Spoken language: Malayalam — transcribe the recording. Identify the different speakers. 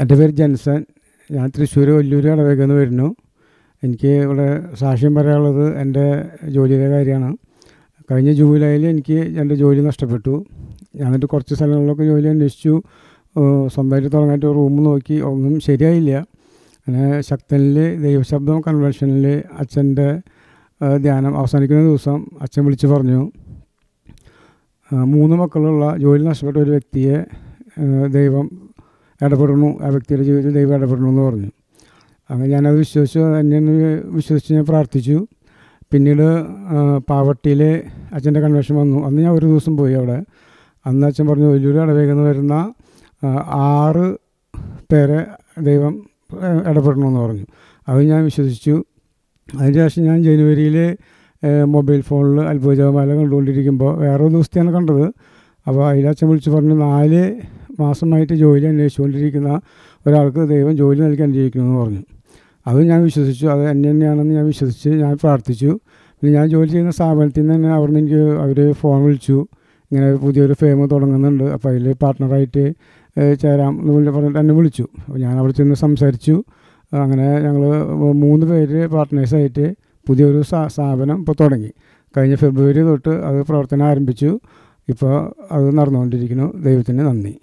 Speaker 1: എന്റെ പേര് ജൻസൻ ഞാൻ തൃശ്ശൂർ വല്ലൂർ കടവേക്കിൽ നിന്ന് വരുന്നു. എനിക്ക് ഇവിടെ സാക്ഷ്യം പറയാനുള്ളത് എന്റെ ജോലിയുടെ കാര്യമാണ്. കഴിഞ്ഞ ജൂലൈയിൽ എനിക്ക് എന്റെ ജോലി നഷ്ടപ്പെട്ടു. ഞാൻ കുറച്ച് സ്ഥലങ്ങളിലൊക്കെ ജോലി അന്വേഷിച്ചു. സ്വന്തമായിട്ട് തുടങ്ങാനായിട്ട് റൂം നോക്കി. ഒന്നും ശരിയായില്ല. അങ്ങനെ ശക്തനിൽ ദൈവശബ്ദം കൺവെൻഷനിൽ അച്ഛന്റെ ധ്യാനം അവസാനിക്കുന്ന ദിവസം അച്ഛൻ വിളിച്ച് പറഞ്ഞു മൂന്ന് മക്കളുള്ള ജോലി നഷ്ടപ്പെട്ട ഒരു വ്യക്തിയെ ദൈവം ഇടപെടുന്നു ആ വ്യക്തിയുടെ ജീവിതത്തിൽ ദൈവം ഇടപെടണു എന്ന് പറഞ്ഞു. അങ്ങനെ ഞാനത് വിശ്വസിച്ചു എന്നെ വിശ്വസിച്ച് ഞാൻ പ്രാർത്ഥിച്ചു. പിന്നീട് പാവട്ടിയിൽ അച്ഛന്റെ കൺവെൻഷൻ വന്നു. അന്ന് ഞാൻ ഒരു ദിവസം പോയി അവിടെ. അന്ന് അച്ഛൻ പറഞ്ഞു വലിയൊരു ഇടവേകുന്ന വരുന്ന ആറ് പേരെ ദൈവം ഇടപെടണമെന്ന് പറഞ്ഞു. അത് ഞാൻ വിശ്വസിച്ചു. അതിനുശേഷം ഞാൻ ജനുവരിയിൽ മൊബൈൽ ഫോണിൽ അത്ഭുതജപമാല കണ്ടുകൊണ്ടിരിക്കുമ്പോൾ വേറെ ഒരു ദിവസത്തെയാണ് കണ്ടത്. അപ്പോൾ അതിലച്ഛൻ വിളിച്ച് പറഞ്ഞു നാല് മാസമായിട്ട് ജോലി അന്വേഷിച്ചുകൊണ്ടിരിക്കുന്ന ഒരാൾക്ക് ദൈവം ജോലി നൽകി അനുഗ്രഹിക്കണമെന്ന് പറഞ്ഞു. അത് ഞാൻ വിശ്വസിച്ചു. അത് എന്നെ തന്നെയാണെന്ന് ഞാൻ വിശ്വസിച്ച് ഞാൻ പ്രാർത്ഥിച്ചു. പിന്നെ ഞാൻ ജോലി ചെയ്യുന്ന സ്ഥാപനത്തിൽ നിന്ന് തന്നെ അവിടെ നിന്ന് എനിക്ക് അവർ ഫോൺ വിളിച്ചു. ഇങ്ങനെ പുതിയൊരു ഫേം തുടങ്ങുന്നുണ്ട്. അപ്പോൾ അതിൽ പാർട്ട്ണറായിട്ട് ചേരാം എന്ന് പറഞ്ഞിട്ട് എന്നെ വിളിച്ചു. അപ്പോൾ ഞാൻ അവിടെ ചെന്ന് സംസാരിച്ചു. അങ്ങനെ ഞങ്ങൾ മൂന്ന് പേര് പാർട്ട്നേഴ്സായിട്ട് പുതിയൊരു സ്ഥാ- സ്ഥാപനം ഇപ്പോൾ തുടങ്ങി. കഴിഞ്ഞ ഫെബ്രുവരി തൊട്ട് അത് പ്രവർത്തനം ആരംഭിച്ചു. ഇപ്പോൾ അത് നടന്നുകൊണ്ടിരിക്കുന്നു. ദൈവത്തിന് നന്ദി.